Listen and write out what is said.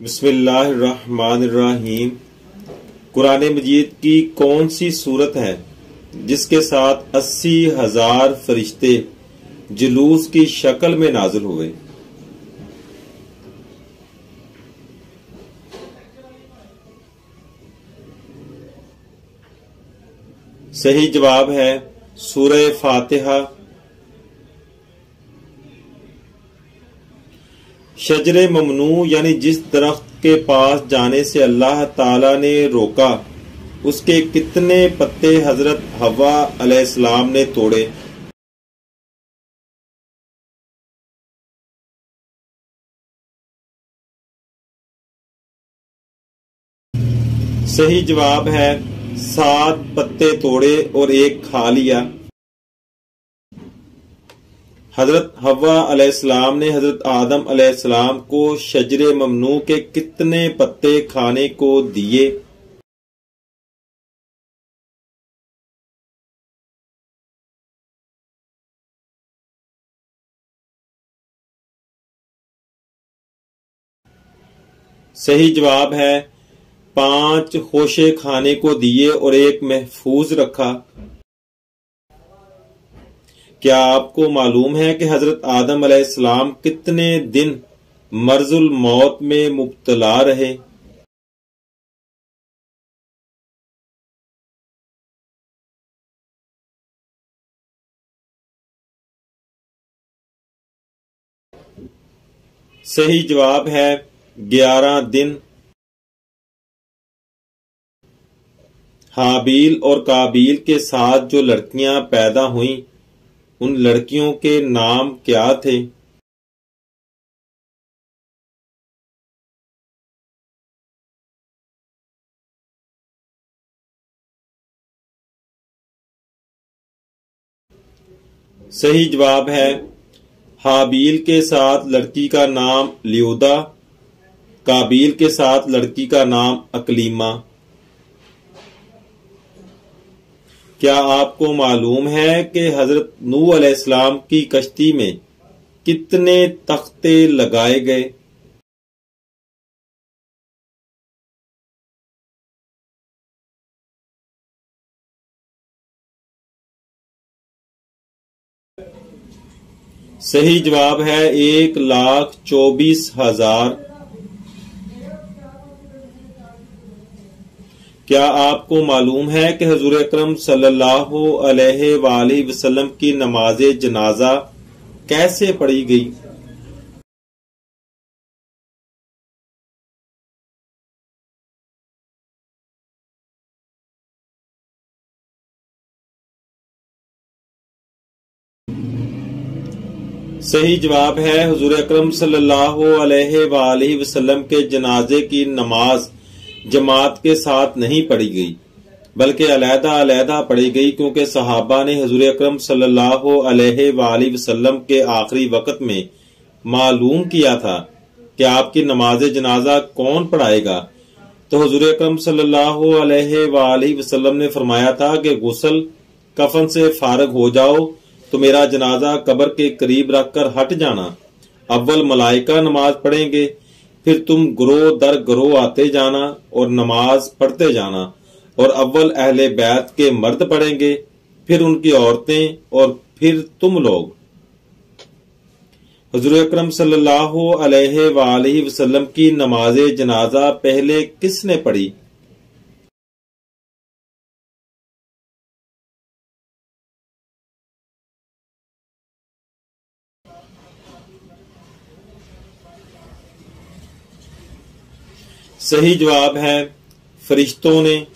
बिस्मिल्लाहिर्रहमानिर्रहीम। कुरान मजीद की कौन सी सूरत है जिसके साथ अस्सी हज़ार फरिश्ते जुलूस की शक्ल में नाजिल हुए सही जवाब है, सूरह फातिहा शजर ममनू, यानी जिस दरख्त के पास जाने से अल्लाह ताला ने रोका, उसके कितने पत्ते हज़रत हवा अलैहिस्सलाम ने तोड़े। सही जवाब है, सात पत्ते तोड़े और एक खा लिया। हज़रत हवा अलैहिस्सलाम ने हज़रत आदम अलैहिस्सलाम को शजर ममनू के कितने पत्ते खाने को दिए? सही जवाब है, पाँच होशे खाने को दिए और एक महफूज रखा। क्या आपको मालूम है कि हज़रत आदम अलैहिस्सलाम कितने दिन मर्जुल मौत में मुब्तला रहे? सही जवाब है ग्यारह दिन। हाबील और काबील के साथ जो लड़कियाँ पैदा हुईं उन लड़कियों के नाम क्या थे? सही जवाब है, हाबील के साथ लड़की का नाम लियोदा, काबील के साथ लड़की का नाम अकलीमा। क्या आपको मालूम है कि हज़रत नू अलैहिस्सलाम की कश्ती में कितने तख्ते लगाए गए? सही जवाब है एक लाख चौबीस हज़ार क्या आपको मालूम है कि हजूर अक्रम वसल्लम की नमाज़ जनाजा कैसे पढ़ी गई? सही जवाब है, हजूर अक्रम सल्लल्लाहु अलैहि वसल्लम के जनाजे की नमाज़ जमात के साथ नहीं पढ़ी गई, बल्कि अलहदा अलहदा पढ़ी गई क्योंकि सहाबा ने हजूर अक्रम सल्लल्लाहु के आखिरी वक्त में मालूम किया था कि आपकी नमाज़ जनाजा कौन पढ़ाएगा। तो हजूर अक्रम वसल्लम ने फरमाया था कि, गुसल, कफन से फारग हो जाओ तो मेरा जनाजा कब्र के करीब रखकर हट जाना। अव्वल मलाइका नमाज़ पढ़ेंगे फिर तुम ग्रो दर ग्रो आते जाना और नमाज़ पढ़ते जाना, और अव्वल अहले बैत के मर्द पढ़ेंगे, फिर उनकी औरतें और फिर तुम लोग। हजूर अक्रम सल्लल्लाहु की नमाज़ जनाजा पहले किसने पढ़ी? सही जवाब है फरिश्तों ने।